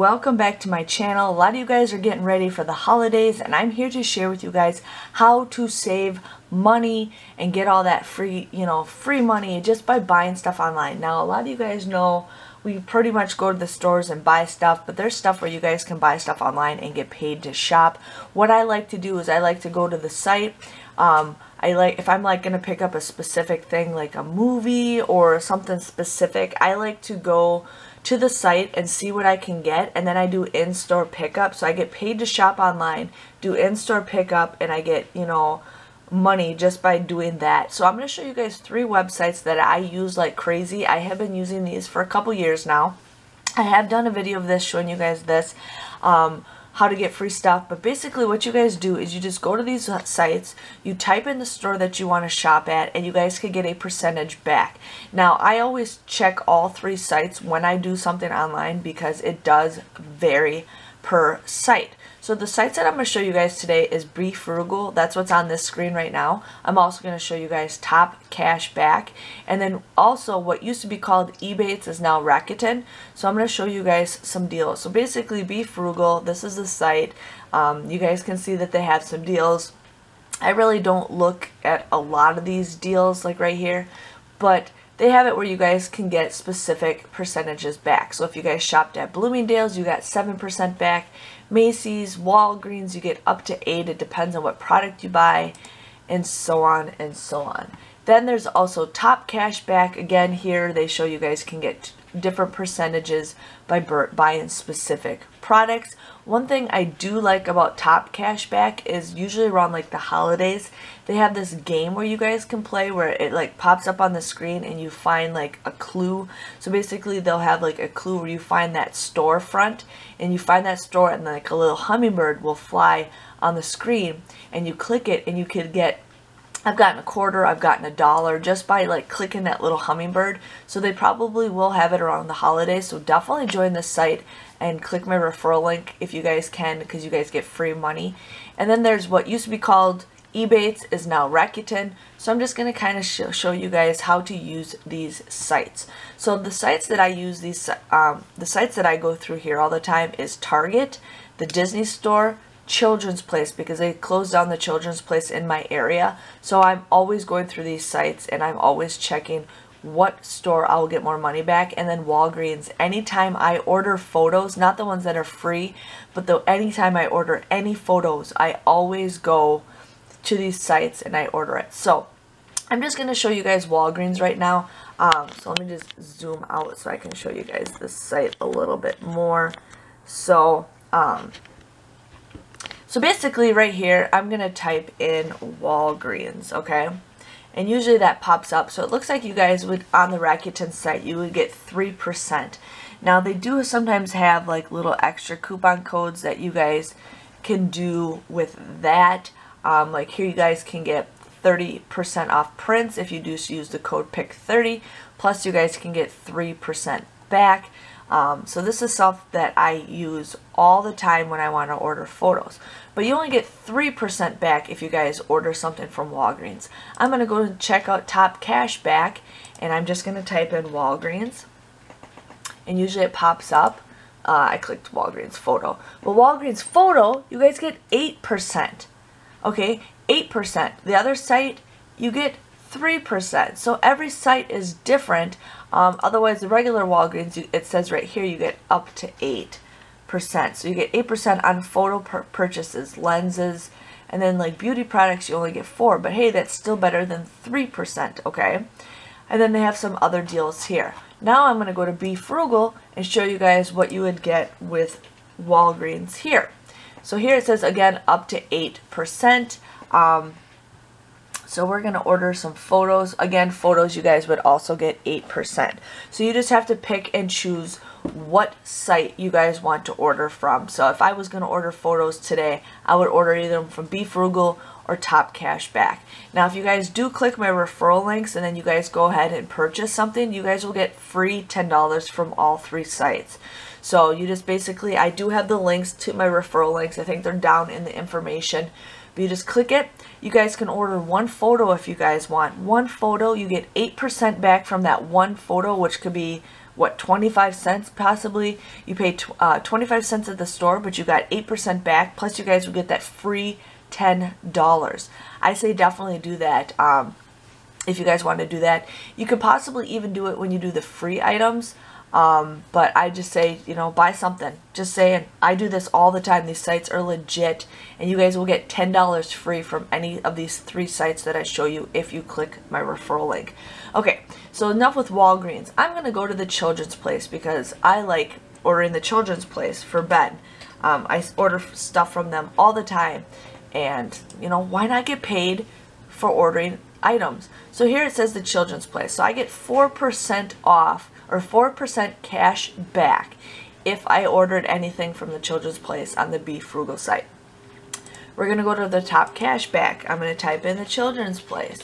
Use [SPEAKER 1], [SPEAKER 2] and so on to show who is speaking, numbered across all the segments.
[SPEAKER 1] welcome back to my channel. A lot of you guys are getting ready for the holidays and I'm here to share with you guys how to save money and get all that free, you know, free money just by buying stuff online. Now, a lot of you guys know we pretty much go to the stores and buy stuff, but there's stuff where you guys can buy stuff online and get paid to shop. What I like to do is I like to go to the site. Um, I like if I'm like going to pick up a specific thing like a movie or something specific, I like to go to the site and see what I can get and then I do in-store pickup. So I get paid to shop online do in-store pickup and I get you know money just by doing that. So I'm going to show you guys three websites that I use like crazy. I have been using these for a couple years now. I have done a video of this showing you guys this. Um, how to get free stuff. But basically what you guys do is you just go to these sites, you type in the store that you want to shop at, and you guys can get a percentage back. Now, I always check all three sites when I do something online because it does vary per site. So the sites that I'm going to show you guys today is Be Frugal. That's what's on this screen right now. I'm also going to show you guys Top Cash Back. And then also what used to be called Ebates is now Rakuten. So I'm going to show you guys some deals. So basically Be Frugal, this is the site. Um, you guys can see that they have some deals. I really don't look at a lot of these deals like right here. But they have it where you guys can get specific percentages back. So if you guys shopped at Bloomingdale's, you got 7% back. Macy's, Walgreens, you get up to 8 It depends on what product you buy, and so on and so on. Then there's also Top Cash Back. Again, here they show you guys can get different percentages by buying specific products. One thing I do like about Top Cashback is usually around like the holidays, they have this game where you guys can play where it like pops up on the screen and you find like a clue. So basically they'll have like a clue where you find that storefront and you find that store and like a little hummingbird will fly on the screen and you click it and you could get I've gotten a quarter, I've gotten a dollar just by like clicking that little hummingbird. So they probably will have it around the holidays. So definitely join this site and click my referral link if you guys can because you guys get free money. And then there's what used to be called Ebates is now Rakuten. So I'm just going to kind of sh show you guys how to use these sites. So the sites that I use, these um, the sites that I go through here all the time is Target, the Disney Store, children's place because they closed down the children's place in my area. So I'm always going through these sites and I'm always checking what store I will get more money back. And then Walgreens anytime I order photos not the ones that are free but the anytime I order any photos I always go to these sites and I order it. So I'm just gonna show you guys Walgreens right now. Um, so let me just zoom out so I can show you guys this site a little bit more. So um, so basically right here, I'm going to type in Walgreens, okay? And usually that pops up. So it looks like you guys would, on the Rakuten site, you would get 3%. Now they do sometimes have like little extra coupon codes that you guys can do with that. Um, like here you guys can get 30% off prints if you do use the code PICK30. Plus you guys can get 3% back. Um, so this is stuff that I use all the time when I want to order photos. But you only get 3% back if you guys order something from Walgreens. I'm going to go and check out Top Cash Back and I'm just going to type in Walgreens. And usually it pops up. Uh, I clicked Walgreens photo. But Walgreens photo, you guys get 8%. Okay, 8%. The other site, you get 3%. So every site is different. Um, otherwise, the regular Walgreens, it says right here, you get up to 8%. So you get 8% on photo purchases, lenses, and then like beauty products, you only get 4 But hey, that's still better than 3%, okay? And then they have some other deals here. Now I'm going to go to Be Frugal and show you guys what you would get with Walgreens here. So here it says, again, up to 8%. Um, so we're going to order some photos. Again, photos you guys would also get 8%. So you just have to pick and choose what site you guys want to order from. So if I was going to order photos today, I would order either from Be Frugal or Top Cash Back. Now if you guys do click my referral links and then you guys go ahead and purchase something, you guys will get free $10 from all three sites. So you just basically, I do have the links to my referral links. I think they're down in the information. You just click it. You guys can order one photo if you guys want. One photo, you get 8% back from that one photo, which could be what 25 cents possibly. You pay uh, 25 cents at the store but you got 8% back. Plus you guys will get that free $10 I say definitely do that um, if you guys want to do that. You could possibly even do it when you do the free items um, but I just say, you know, buy something. Just saying, I do this all the time. These sites are legit, and you guys will get $10 free from any of these three sites that I show you if you click my referral link. Okay, so enough with Walgreens. I'm going to go to the children's place because I like ordering the children's place for Ben. Um, I order stuff from them all the time, and, you know, why not get paid for ordering items? So here it says the children's place. So I get 4% off or 4% cash back if I ordered anything from the Children's Place on the Be Frugal site. We're going to go to the top cash back. I'm going to type in the Children's Place.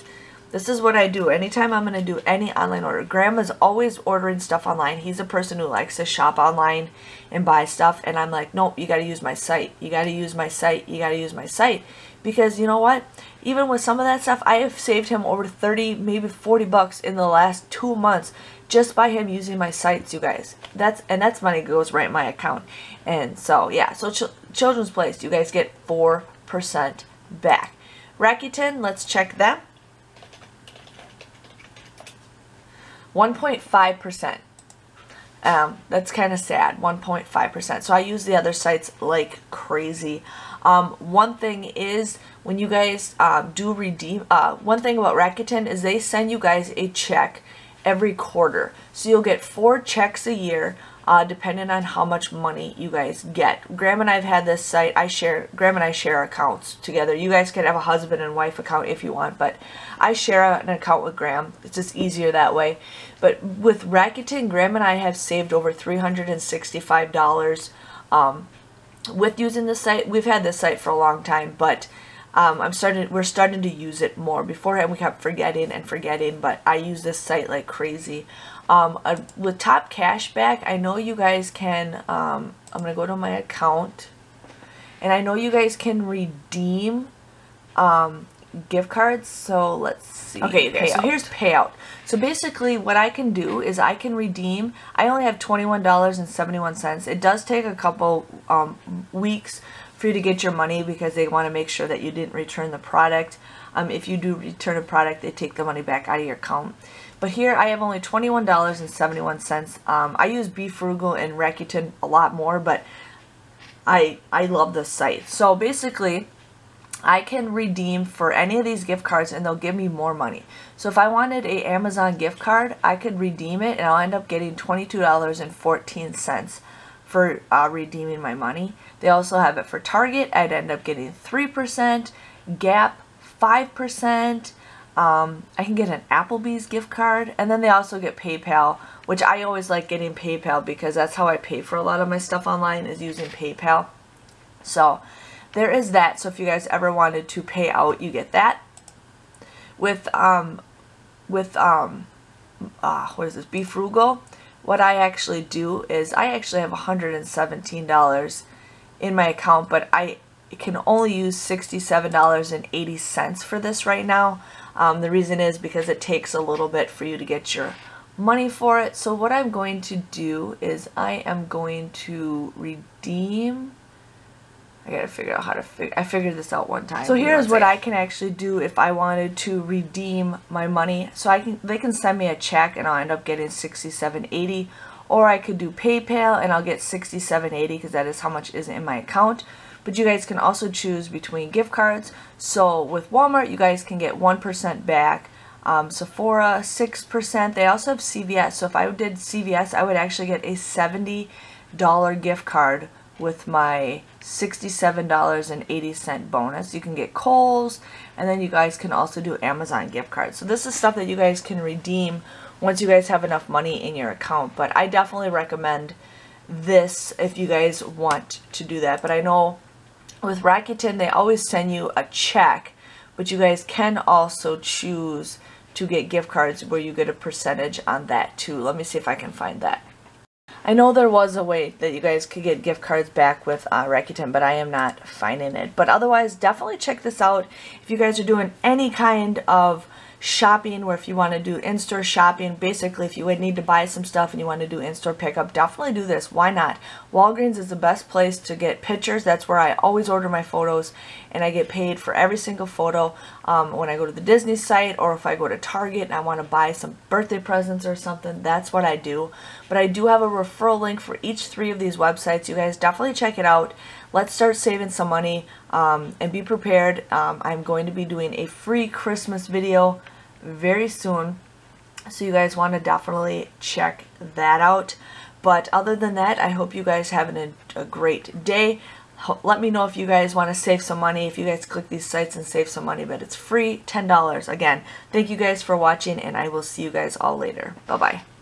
[SPEAKER 1] This is what I do. Anytime I'm going to do any online order. Grandma's always ordering stuff online. He's a person who likes to shop online and buy stuff. And I'm like, nope, you got to use my site. You got to use my site. You got to use my site. Because you know what? Even with some of that stuff, I have saved him over 30, maybe 40 bucks in the last two months just by him using my sites, you guys. That's And that's money goes right in my account. And so, yeah. So, Ch Children's Place, you guys get 4% back. Rakuten, let's check that. 1.5%. Um, that's kind of sad, 1.5%. So I use the other sites like crazy. Um, one thing is when you guys uh, do redeem, uh, one thing about Rakuten is they send you guys a check every quarter. So you'll get four checks a year uh, depending on how much money you guys get. Graham and I have had this site. I share, Graham and I share accounts together. You guys can have a husband and wife account if you want, but I share an account with Graham. It's just easier that way. But with Rakuten, Graham and I have saved over $365 um, with using the site. We've had this site for a long time, but um, I'm starting, we're starting to use it more. Beforehand, we kept forgetting and forgetting, but I use this site like crazy. Um, uh, with Top Cashback, I know you guys can, um, I'm going to go to my account, and I know you guys can redeem um, gift cards, so let's see. Okay, okay so here's payout. So basically what I can do is I can redeem, I only have $21.71. It does take a couple um, weeks for you to get your money because they want to make sure that you didn't return the product. Um, if you do return a product, they take the money back out of your account. But here I have only $21.71. Um, I use Be Frugal and Rakuten a lot more, but I, I love this site. So basically, I can redeem for any of these gift cards and they'll give me more money. So if I wanted a Amazon gift card, I could redeem it and I'll end up getting $22.14 for uh, redeeming my money. They also have it for Target. I'd end up getting 3%, Gap 5%. Um, I can get an Applebee's gift card. And then they also get PayPal, which I always like getting PayPal because that's how I pay for a lot of my stuff online is using PayPal. So there is that. So if you guys ever wanted to pay out, you get that. With, um, with, um, uh, what is this, Be Frugal, what I actually do is I actually have $117 in my account, but I can only use $67.80 for this right now. Um, the reason is because it takes a little bit for you to get your money for it. So what I'm going to do is I am going to redeem I gotta figure out how to figure I figured this out one time. So here's what I can actually do if I wanted to redeem my money. So I can they can send me a check and I'll end up getting 67.80 or I could do PayPal and I'll get 67.80 because that is how much is in my account. But you guys can also choose between gift cards. So with Walmart, you guys can get 1% back. Um, Sephora, 6%. They also have CVS. So if I did CVS, I would actually get a $70 gift card with my $67.80 bonus. You can get Kohl's, and then you guys can also do Amazon gift cards. So this is stuff that you guys can redeem once you guys have enough money in your account. But I definitely recommend this if you guys want to do that. But I know with Rakuten, they always send you a check, but you guys can also choose to get gift cards where you get a percentage on that too. Let me see if I can find that. I know there was a way that you guys could get gift cards back with uh, Rakuten, but I am not finding it. But otherwise, definitely check this out. If you guys are doing any kind of shopping where if you want to do in-store shopping, basically if you would need to buy some stuff and you want to do in-store pickup, definitely do this. Why not? Walgreens is the best place to get pictures. That's where I always order my photos and I get paid for every single photo um, when I go to the Disney site or if I go to Target and I want to buy some birthday presents or something. That's what I do. But I do have a referral link for each three of these websites. You guys definitely check it out. Let's start saving some money um, and be prepared. Um, I'm going to be doing a free Christmas video very soon. So you guys want to definitely check that out. But other than that, I hope you guys have an, a great day. Let me know if you guys want to save some money, if you guys click these sites and save some money, but it's free, $10. Again, thank you guys for watching, and I will see you guys all later. Bye-bye.